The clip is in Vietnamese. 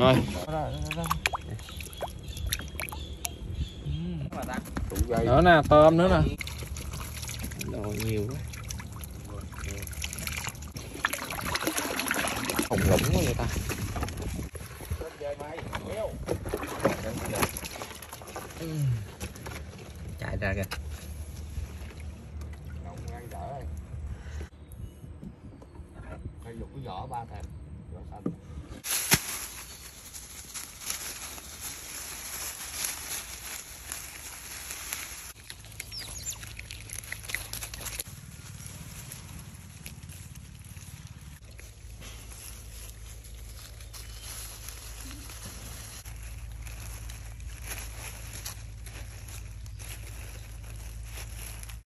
rồi. Nữa nè tôm nữa nè. Đồ nhiều quá hồng lũng quá vậy ta chạy ra kìa. Phải dục cái vỏ ba thèm